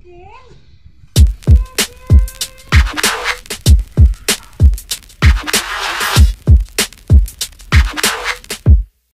เก่ง